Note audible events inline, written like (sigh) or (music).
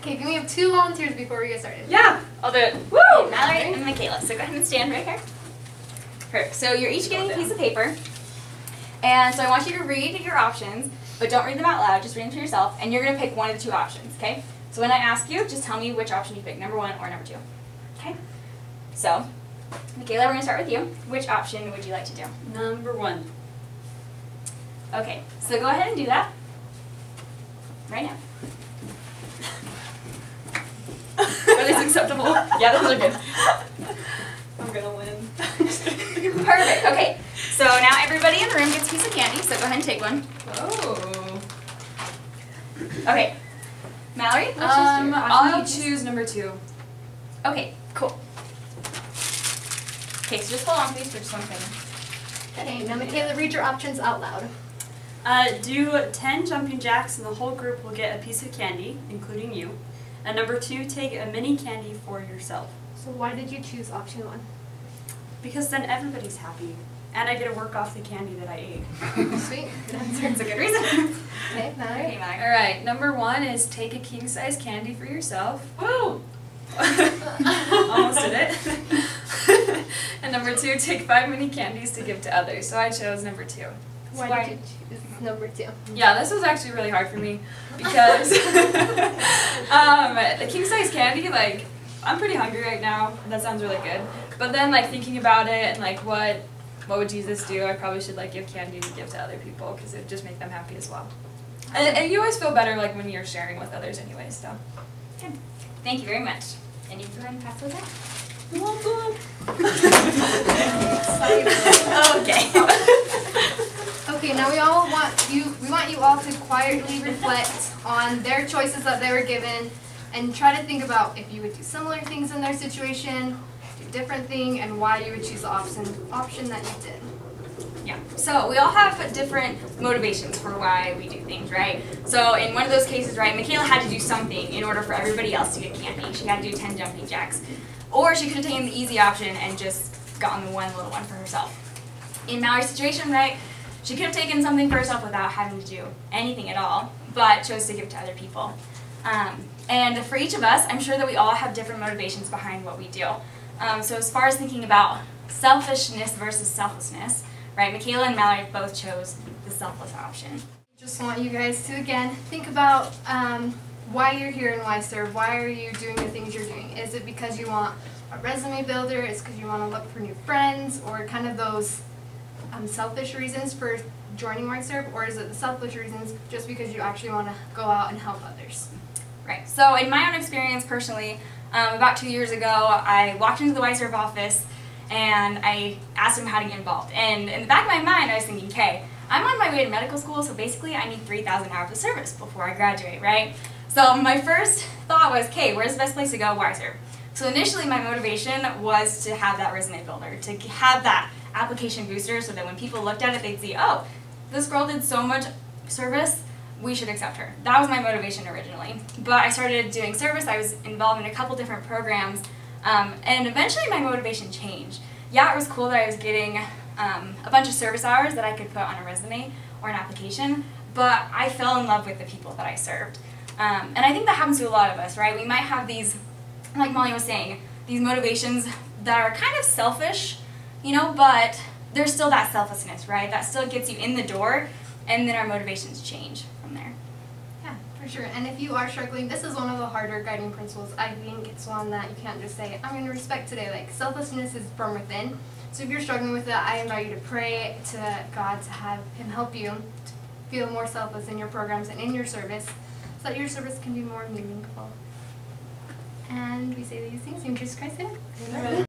Okay, can we have two volunteers before we get started? Yeah. I'll do it. Woo! Mallory and Michaela. So go ahead and stand right here. Perfect. So you're each getting a piece of paper. And so I want you to read your options, but don't read them out loud. Just read them to yourself. And you're going to pick one of the two options, okay? So when I ask you, just tell me which option you pick, number one or number two. Okay? So, Michaela, we're going to start with you. Which option would you like to do? Number one. Okay, so go ahead and do that. Right now. (laughs) Are these acceptable? Yeah, those are good. I'm gonna win. Perfect. Okay. So now everybody in the room gets a piece of candy. So go ahead and take one. Oh. Okay. Mallory. Um, is your I'll choose? choose number two. Okay. Cool. Okay. So just hold on, please, for just one second. Okay, now Michaela, read your options out loud. Uh, do 10 jumping jacks and the whole group will get a piece of candy, including you. And number two, take a mini candy for yourself. So why did you choose option one? Because then everybody's happy. And I get to work off the candy that I ate. (laughs) Sweet. (laughs) That's a good reason. Okay, Mallory. okay, Mallory. All right. Number one is take a king size candy for yourself. Woo! (laughs) Almost did it. and number two, take five mini candies to give to others. So I chose number two. Why Why- did you choose number two? Yeah, this was actually really hard for me because (laughs) um, the king size candy, like, I'm pretty hungry right now. That sounds really good. But then, like, thinking about it and like what what would Jesus do? I probably should like give candy to give to other people because it would just make them happy as well. And, and you always feel better like when you're sharing with others, anyway. So. Good. Thank you very much. And you can go ahead and pass those out. (laughs) (laughs) okay. Okay, now we all want you we want you all to quietly reflect on their choices that they were given and try to think about if you would do similar things in their situation, do different thing, and why you would choose the option option that you did. Yeah. So we all have different motivations for why we do things, right? So in one of those cases, right, Michaela had to do something in order for everybody else to get candy. She had to do 10 jumping jacks. Or she could have taken the easy option and just gotten the one little one for herself. In Mallory's situation, right, she could have taken something for herself without having to do anything at all, but chose to give to other people. Um, and for each of us, I'm sure that we all have different motivations behind what we do. Um, so as far as thinking about selfishness versus selflessness, right, Michaela and Mallory both chose the selfless option. Just want you guys to again think about um, why you're here and why serve. Why are you doing the things you're doing? Is it because you want a resume builder? Is because you want to look for new friends, or kind of those um, selfish reasons for joining Y or is it the selfish reasons just because you actually want to go out and help others? Right. So in my own experience personally, um, about two years ago, I walked into the Y-Serve office and I asked him how to get involved. And in the back of my mind, I was thinking, okay, I'm on my way to medical school, so basically I need 3,000 hours of service before I graduate, right? So my first thought was, okay, where's the best place to go? Y-Serve. So initially my motivation was to have that resume builder, to have that application booster so that when people looked at it, they'd see, oh, this girl did so much service, we should accept her. That was my motivation originally. But I started doing service, I was involved in a couple different programs, um, and eventually my motivation changed. Yeah, it was cool that I was getting um, a bunch of service hours that I could put on a resume or an application, but I fell in love with the people that I served. Um, and I think that happens to a lot of us, right? We might have these, like Molly was saying, these motivations that are kind of selfish, you know, but there's still that selflessness, right? That still gets you in the door, and then our motivations change from there. Yeah, for sure. And if you are struggling, this is one of the harder guiding principles. I think it's one that you can't just say, I'm going to respect today. Like, selflessness is from within. So if you're struggling with it, I invite you to pray to God to have Him help you to feel more selfless in your programs and in your service so that your service can be more meaningful. And we say these things in Jesus Christ's name. Amen.